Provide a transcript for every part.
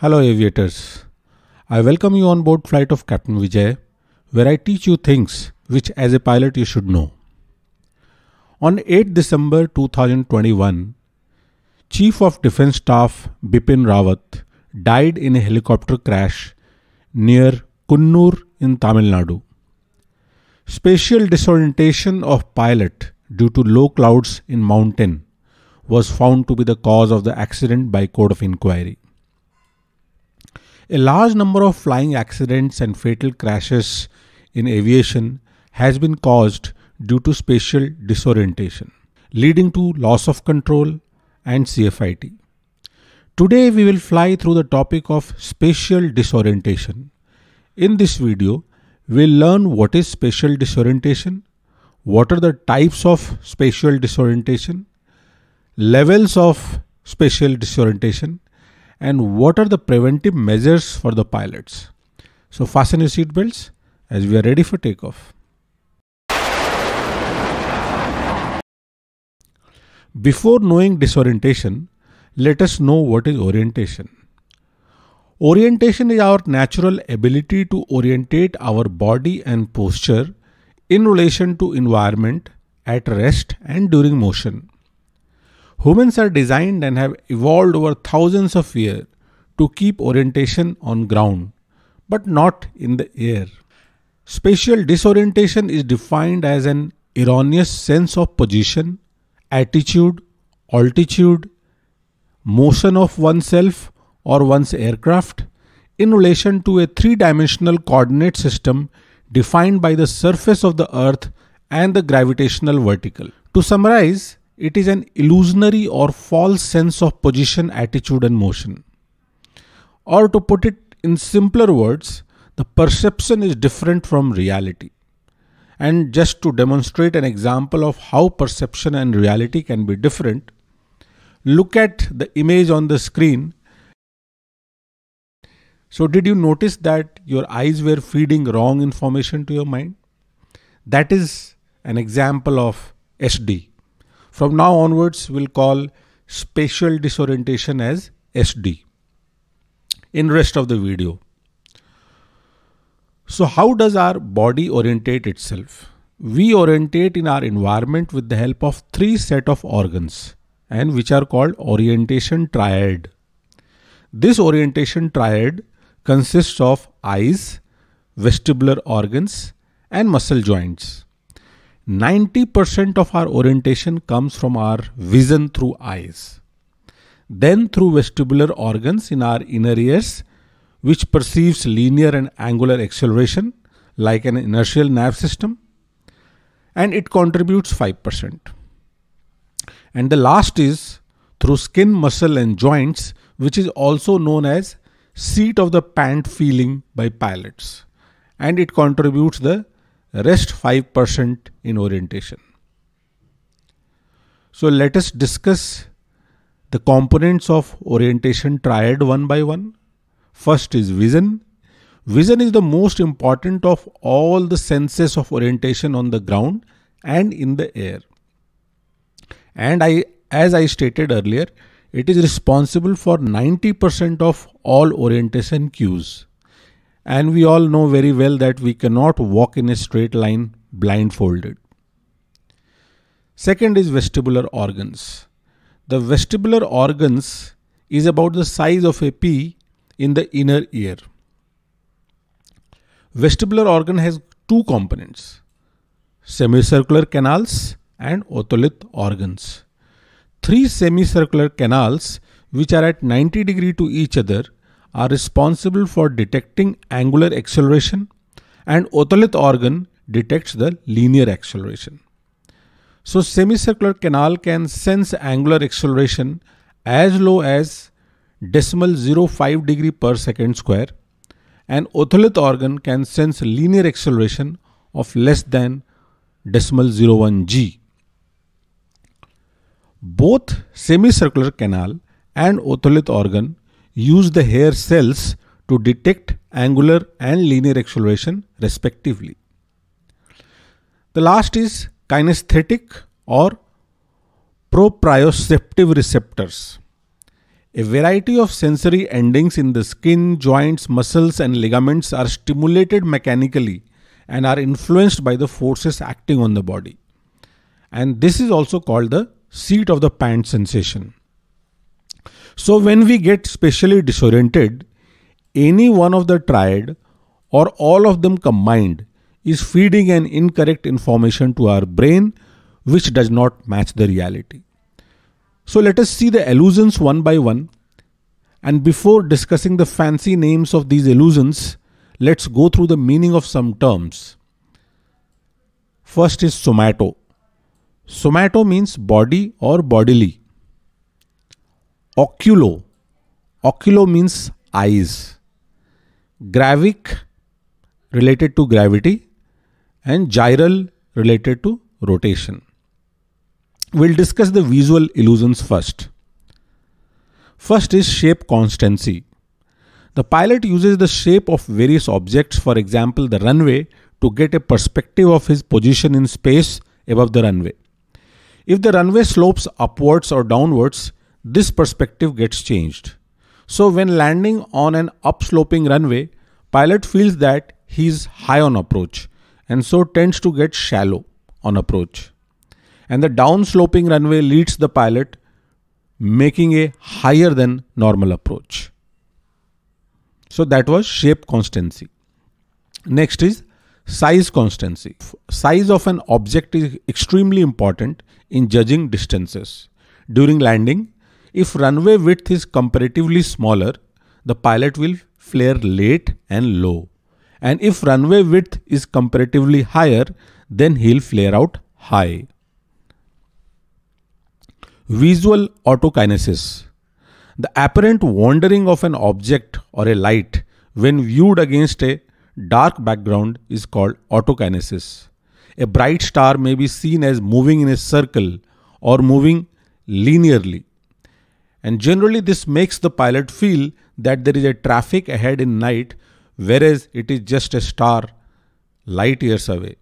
Hello, aviators. I welcome you on board flight of Captain Vijay, where I teach you things which, as a pilot, you should know. On 8 December 2021, Chief of Defence Staff Bipin Rawat died in a helicopter crash near Coonoor in Tamil Nadu. Spatial disorientation of pilot due to low clouds in mountain was found to be the cause of the accident by court of inquiry. A large number of flying accidents and fatal crashes in aviation has been caused due to spatial disorientation, leading to loss of control and CFIT. Today we will fly through the topic of spatial disorientation. In this video, we'll learn what is spatial disorientation, what are the types of spatial disorientation, levels of spatial disorientation, and what are the preventive measures for the pilots. So fasten your seatbelts as we are ready for takeoff. Before knowing disorientation, let us know what is orientation. Orientation is our natural ability to orientate our body and posture in relation to environment at rest and during motion. Humans are designed and have evolved over thousands of years to keep orientation on ground, but not in the air. Spatial disorientation is defined as an erroneous sense of position attitude, altitude, motion of oneself or one's aircraft in relation to a three dimensional coordinate system defined by the surface of the earth and the gravitational vertical. To summarize, it is an illusionary or false sense of position, attitude, and motion. Or to put it in simpler words, the perception is different from reality. And just to demonstrate an example of how perception and reality can be different, look at the image on the screen. So, did you notice that your eyes were feeding wrong information to your mind? That is an example of SD. From now onwards, we'll call spatial disorientation as SD in rest of the video. So, how does our body orientate itself? We orientate in our environment with the help of three set of organs and which are called orientation triad. This orientation triad consists of eyes, vestibular organs and muscle joints. 90% of our orientation comes from our vision through eyes. Then through vestibular organs in our inner ears which perceives linear and angular acceleration like an inertial nerve system and it contributes 5%. And the last is through skin, muscle and joints which is also known as seat of the pant feeling by pilots and it contributes the rest 5% in orientation. So let us discuss the components of orientation triad one by one. First is vision. Vision is the most important of all the senses of orientation on the ground and in the air. And I, as I stated earlier, it is responsible for 90% of all orientation cues. And we all know very well that we cannot walk in a straight line blindfolded. Second is vestibular organs. The vestibular organs is about the size of a pea in the inner ear. Vestibular organ has two components semicircular canals and otolith organs. Three semicircular canals, which are at 90 degree to each other, are responsible for detecting angular acceleration, and otolith organ detects the linear acceleration. So, semicircular canal can sense angular acceleration as low as decimal 0.5 degree per second square and otolith organ can sense linear acceleration of less than decimal 01 g. Both semicircular canal and otolith organ use the hair cells to detect angular and linear acceleration respectively. The last is kinesthetic or proprioceptive receptors. A variety of sensory endings in the skin, joints, muscles, and ligaments are stimulated mechanically and are influenced by the forces acting on the body. And this is also called the seat of the pants sensation. So, when we get spatially disoriented, any one of the triad or all of them combined is feeding an incorrect information to our brain which does not match the reality. So let us see the illusions one by one. And before discussing the fancy names of these illusions, let's go through the meaning of some terms. First is somato. Somato means body or bodily. Oculo. Oculo means eyes. Gravic related to gravity and gyral related to rotation. We'll discuss the visual illusions first. First is shape constancy. The pilot uses the shape of various objects, for example, the runway, to get a perspective of his position in space above the runway. If the runway slopes upwards or downwards, this perspective gets changed. So when landing on an upsloping runway, pilot feels that he is high on approach and so tends to get shallow on approach and the downsloping runway leads the pilot making a higher than normal approach. So that was shape constancy. Next is size constancy. Size of an object is extremely important in judging distances. During landing, if runway width is comparatively smaller, the pilot will flare late and low. And if runway width is comparatively higher, then he'll flare out high. Visual autokinesis. The apparent wandering of an object or a light when viewed against a dark background is called autokinesis. A bright star may be seen as moving in a circle or moving linearly. And generally, this makes the pilot feel that there is a traffic ahead in night, whereas it is just a star light years away.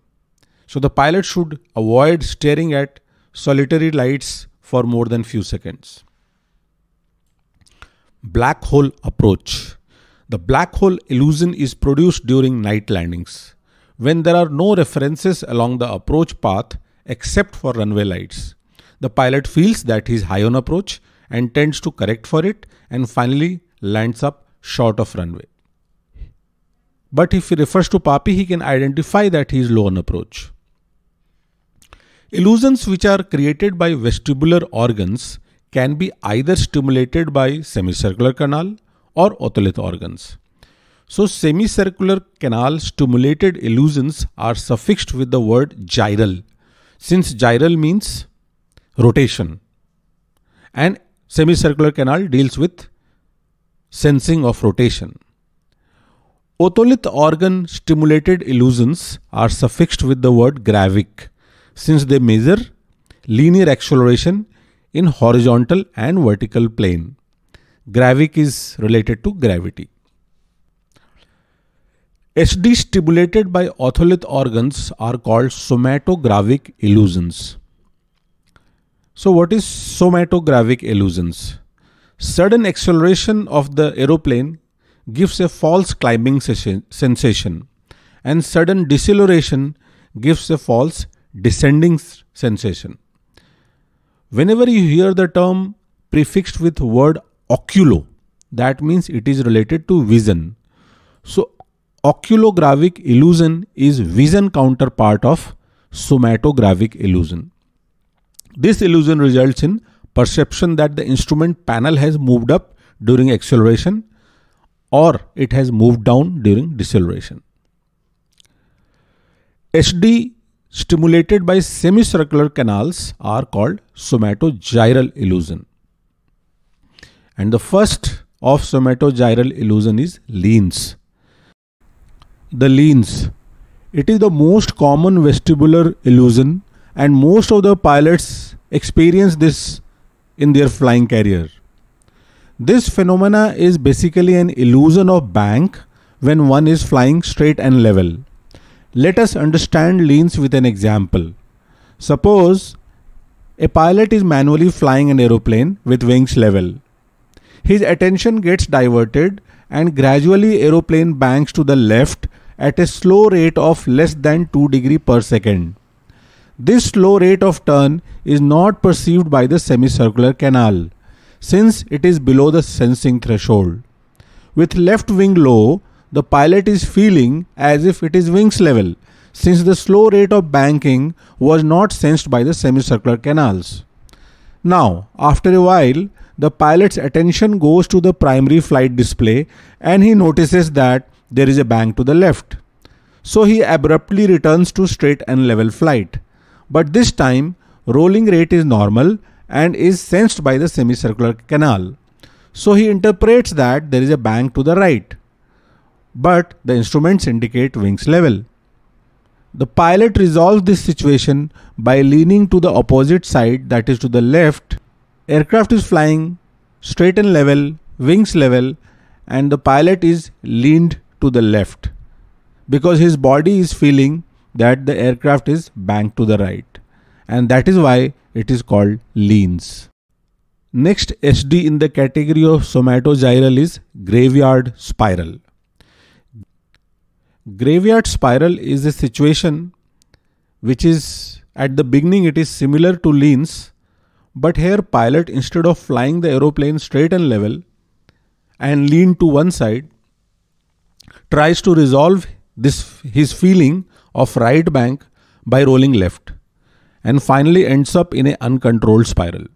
So, the pilot should avoid staring at solitary lights for more than few seconds. Black hole approach. The black hole illusion is produced during night landings when there are no references along the approach path except for runway lights. The pilot feels that he is high on approach and tends to correct for it and finally lands up short of runway. But if he refers to PAPI, he can identify that he is low on approach. Illusions which are created by vestibular organs can be either stimulated by semicircular canal or otolith organs. So semicircular canal stimulated illusions are suffixed with the word gyral since gyral means rotation and semicircular canal deals with sensing of rotation. Otolith organ stimulated illusions are suffixed with the word gravic since they measure linear acceleration in horizontal and vertical plane. Gravic is related to gravity. SD stimulated by otolith organs are called somatogravic illusions. So what is somatogravic illusions? Sudden acceleration of the aeroplane gives a false climbing sensation and sudden deceleration gives a false descending sensation. Whenever you hear the term prefixed with word oculo, that means it is related to vision. So oculogravic illusion is vision counterpart of somatogravic illusion. This illusion results in perception that the instrument panel has moved up during acceleration or it has moved down during deceleration. SD stimulated by semicircular canals are called somatogyral illusion. And the first of somatogyral illusion is leans. The leans. It is the most common vestibular illusion and most of the pilots experience this in their flying career. This phenomena is basically an illusion of bank when one is flying straight and level. Let us understand leans with an example. Suppose a pilot is manually flying an aeroplane with wings level. his attention gets diverted and gradually aeroplane banks to the left at a slow rate of less than 2 degree per second. This slow rate of turn is not perceived by the semicircular canal since it is below the sensing threshold. With left wing low, the pilot is feeling as if it is wings level since the slow rate of banking was not sensed by the semicircular canals. Now, after a while, the pilot's attention goes to the primary flight display and he notices that there is a bank to the left. So he abruptly returns to straight and level flight. But this time, rolling rate is normal and is sensed by the semicircular canal. So he interprets that there is a bank to the right. But the instruments indicate wings level. The pilot resolves this situation by leaning to the opposite side, that is to the left. Aircraft is flying straight and level, wings level, and the pilot is leaned to the left because his body is feeling that the aircraft is banked to the right, and that is why it is called leans. Next SD in the category of somatogyral is graveyard spiral. Graveyard spiral is a situation which is at the beginning it is similar to leans but here pilot instead of flying the aeroplane straight and level and lean to one side tries to resolve this his feeling of right bank by rolling left and finally ends up in an uncontrolled spiral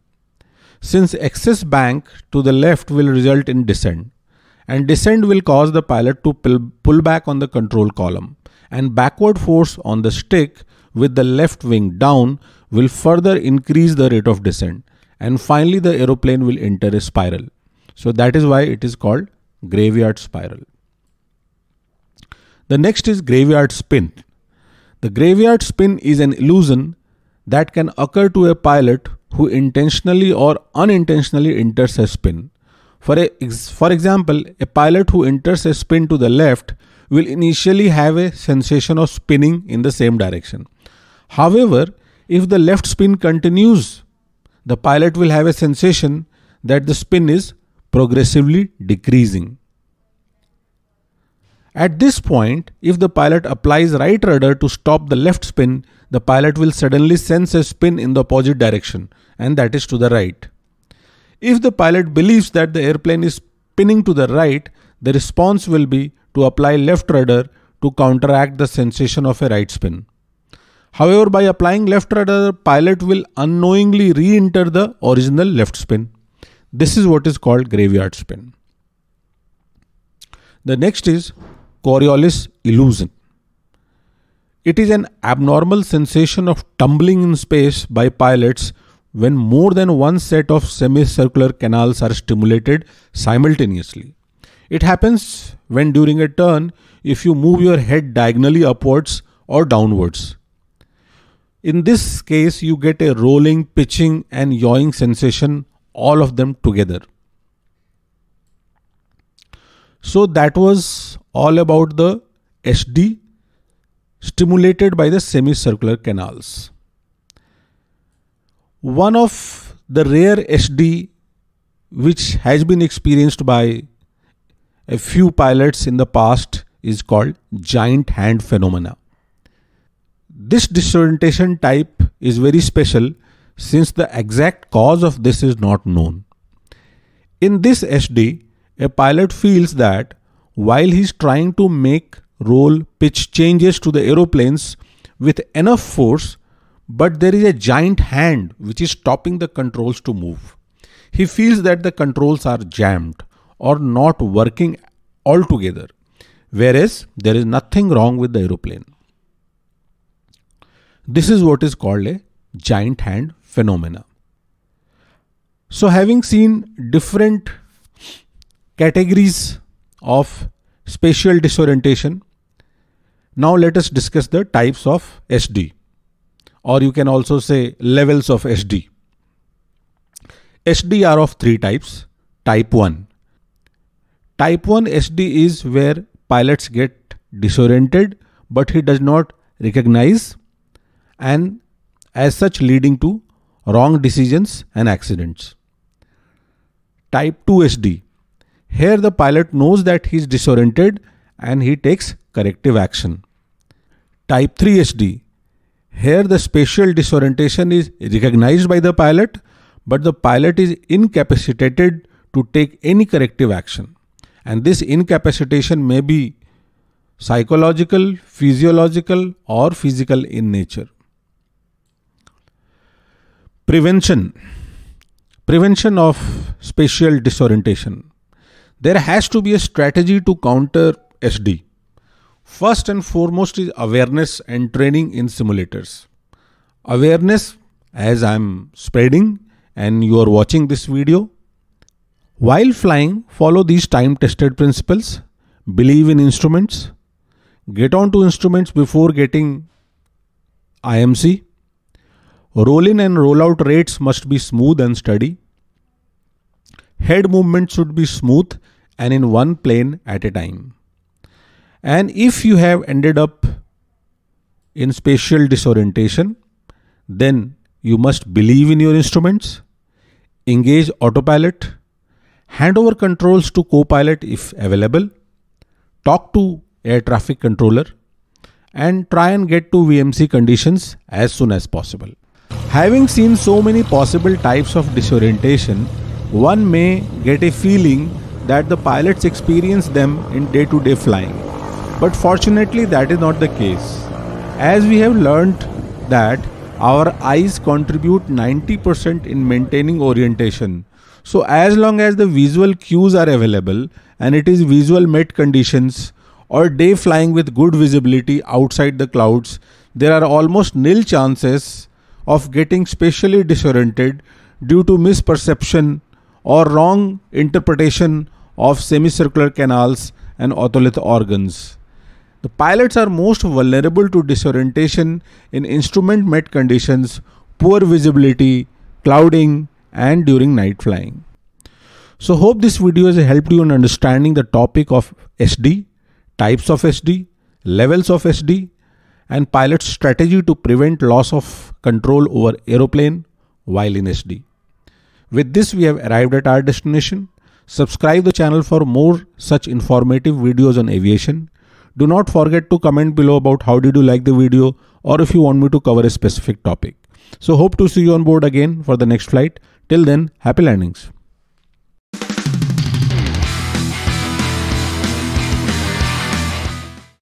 since excess bank to the left will result in descent and descent will cause the pilot to pull, back on the control column and backward force on the stick with the left wing down will further increase the rate of descent and finally the aeroplane will enter a spiral. So that is why it is called graveyard spiral. The next is graveyard spin. The graveyard spin is an illusion that can occur to a pilot who intentionally or unintentionally enters a spin. For, a, for example, a pilot who enters a spin to the left will initially have a sensation of spinning in the same direction. However, if the left spin continues, the pilot will have a sensation that the spin is progressively decreasing. At this point, if the pilot applies right rudder to stop the left spin, the pilot will suddenly sense a spin in the opposite direction, and that is to the right. If the pilot believes that the airplane is spinning to the right, the response will be to apply left rudder to counteract the sensation of a right spin. However, by applying left rudder, the pilot will unknowingly re-enter the original left spin. This is what is called graveyard spin. The next is Coriolis illusion. It is an abnormal sensation of tumbling in space by pilots when more than one set of semicircular canals are stimulated simultaneously. It happens when during a turn, if you move your head diagonally upwards or downwards. In this case, you get a rolling, pitching, and yawing sensation, all of them together. So, that was all about the SD stimulated by the semicircular canals. One of the rare SD which has been experienced by a few pilots in the past is called giant hand phenomena. This disorientation type is very special since the exact cause of this is not known. In this SD, a pilot feels that while he's trying to make roll pitch changes to the aeroplanes with enough force, but there is a giant hand which is stopping the controls to move. He feels that the controls are jammed or not working altogether, whereas there is nothing wrong with the aeroplane. This is what is called a giant hand phenomena. So, having seen different categories of spatial disorientation, now let us discuss the types of SD or you can also say levels of SD. SD are of three types. Type 1. Type 1 SD is where pilots get disoriented but he does not recognize and as such leading to wrong decisions and accidents. Type 2 SD. Here the pilot knows that he is disoriented and he takes corrective action. Type 3 SD. Here the spatial disorientation is recognized by the pilot, but the pilot is incapacitated to take any corrective action. And this incapacitation may be psychological, physiological, or physical in nature. Prevention. Prevention of spatial disorientation. There has to be a strategy to counter SD. First and foremost is awareness and training in simulators. Awareness, as I'm spreading and you are watching this video. While flying, follow these time tested principles. Believe in instruments. Get onto instruments before getting IMC. Roll in and roll out rates must be smooth and steady. Head movement should be smooth and in one plane at a time. And if you have ended up in spatial disorientation, then you must believe in your instruments, engage autopilot, hand over controls to co-pilot if available, talk to air traffic controller, and try and get to VMC conditions as soon as possible. Having seen so many possible types of disorientation, one may get a feeling that the pilots experience them in day to day flying. But fortunately, that is not the case. As we have learned that our eyes contribute 90% in maintaining orientation. So, as long as the visual cues are available and it is visual met conditions or day flying with good visibility outside the clouds, there are almost nil chances of getting spatially disoriented due to misperception or wrong interpretation of semicircular canals and otolith organs. The pilots are most vulnerable to disorientation in instrument met conditions, poor visibility, clouding, and during night flying. So, hope this video has helped you in understanding the topic of SD, types of SD, levels of SD, and pilot's strategy to prevent loss of control over aeroplane while in SD. With this, we have arrived at our destination. Subscribe the channel for more such informative videos on aviation do not forget to comment below about how did you like the video or if you want me to cover a specific topic. So hope to see you on board again for the next flight. Till then, happy landings.